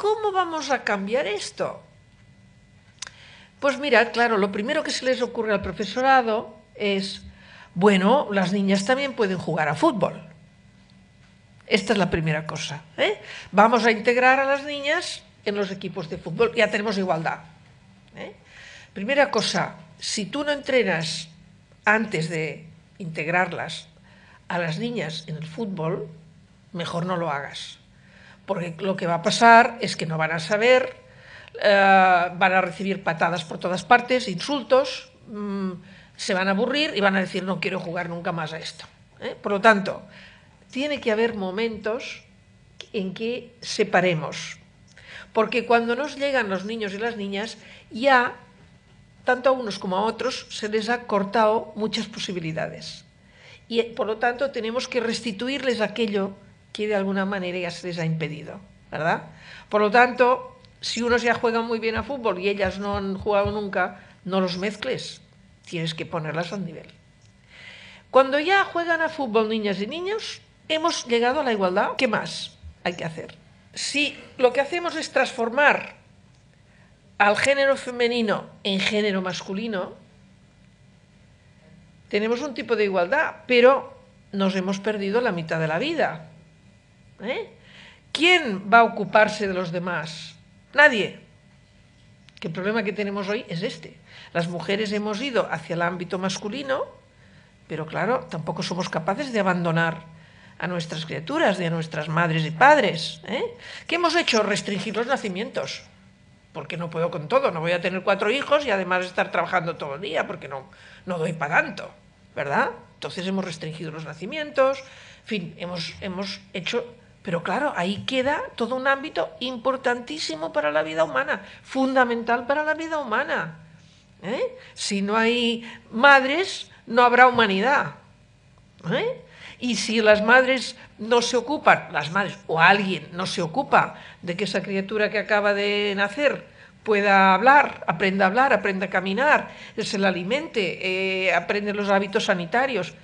cómo vamos a cambiar esto? Pues mirad, claro, lo primero que se les ocurre al profesorado es, bueno, las niñas también pueden jugar a fútbol. Esta es la primera cosa. ¿eh? Vamos a integrar a las niñas en los equipos de fútbol. Ya tenemos igualdad. ¿eh? Primera cosa, si tú no entrenas antes de integrarlas a las niñas en el fútbol, mejor no lo hagas. Porque lo que va a pasar es que no van a saber, eh, van a recibir patadas por todas partes, insultos, mmm, se van a aburrir y van a decir no quiero jugar nunca más a esto. ¿eh? Por lo tanto, tiene que haber momentos en que separemos. Porque cuando nos llegan los niños y las niñas, ya, tanto a unos como a otros, se les ha cortado muchas posibilidades. Y por lo tanto tenemos que restituirles aquello que de alguna manera ya se les ha impedido, ¿verdad? Por lo tanto, si unos ya juegan muy bien a fútbol y ellas no han jugado nunca, no los mezcles, tienes que ponerlas al nivel. Cuando ya juegan a fútbol niñas y niños, hemos llegado a la igualdad. ¿Qué más hay que hacer? Si lo que hacemos es transformar al género femenino en género masculino, tenemos un tipo de igualdad, pero nos hemos perdido la mitad de la vida. ¿Eh? ¿Quién va a ocuparse de los demás? Nadie. Que el problema que tenemos hoy es este. Las mujeres hemos ido hacia el ámbito masculino, pero claro, tampoco somos capaces de abandonar a nuestras criaturas, de a nuestras madres y padres. ¿eh? ¿Qué hemos hecho? Restringir los nacimientos. Porque no puedo con todo, no voy a tener cuatro hijos y además estar trabajando todo el día, porque no, no doy para tanto, ¿verdad? Entonces hemos restringido los nacimientos, en fin, hemos, hemos hecho... Pero claro, ahí queda todo un ámbito importantísimo para la vida humana, fundamental para la vida humana. ¿eh? Si no hay madres, no habrá humanidad. ¿eh? Y si las madres no se ocupan, las madres o alguien no se ocupa de que esa criatura que acaba de nacer pueda hablar, aprenda a hablar, aprenda a caminar, se la alimente, eh, aprende los hábitos sanitarios,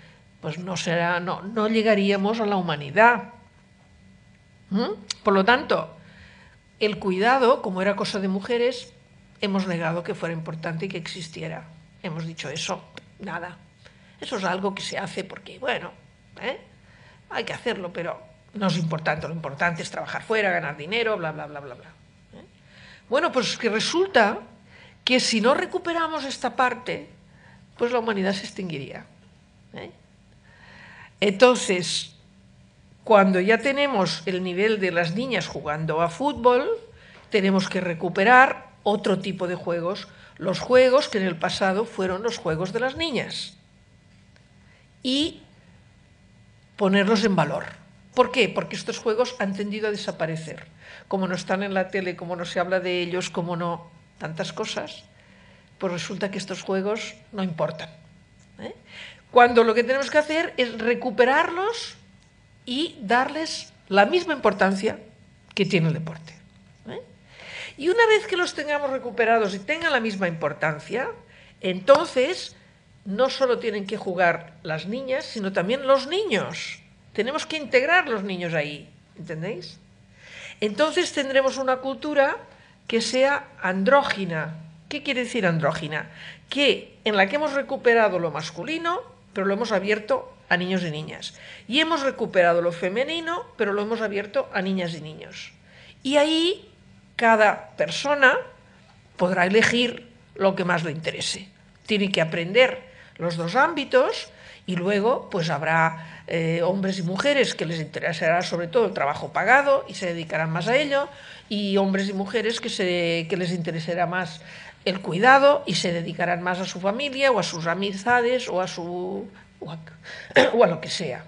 pues no, será, no, no llegaríamos a la humanidad. Por lo tanto, el cuidado, como era cosa de mujeres, hemos negado que fuera importante y que existiera. Hemos dicho eso, nada. Eso es algo que se hace porque, bueno, ¿eh? hay que hacerlo, pero no es importante. Lo importante es trabajar fuera, ganar dinero, bla, bla, bla, bla, bla. ¿eh? Bueno, pues que resulta que si no recuperamos esta parte, pues la humanidad se extinguiría. ¿eh? Entonces, cuando ya tenemos el nivel de las niñas jugando a fútbol, tenemos que recuperar otro tipo de juegos, los juegos que en el pasado fueron los juegos de las niñas. Y ponerlos en valor. ¿Por qué? Porque estos juegos han tendido a desaparecer. Como no están en la tele, como no se habla de ellos, como no tantas cosas, pues resulta que estos juegos no importan. ¿eh? Cuando lo que tenemos que hacer es recuperarlos y darles la misma importancia que tiene el deporte. ¿eh? Y una vez que los tengamos recuperados y tengan la misma importancia, entonces no solo tienen que jugar las niñas, sino también los niños. Tenemos que integrar los niños ahí, ¿entendéis? Entonces tendremos una cultura que sea andrógina. ¿Qué quiere decir andrógina? Que en la que hemos recuperado lo masculino, pero lo hemos abierto a niños y niñas. Y hemos recuperado lo femenino, pero lo hemos abierto a niñas y niños. Y ahí cada persona podrá elegir lo que más le interese. Tiene que aprender los dos ámbitos y luego pues habrá eh, hombres y mujeres que les interesará sobre todo el trabajo pagado y se dedicarán más a ello y hombres y mujeres que, se, que les interesará más el cuidado y se dedicarán más a su familia o a sus amistades o a, su, o a, o lo que sea.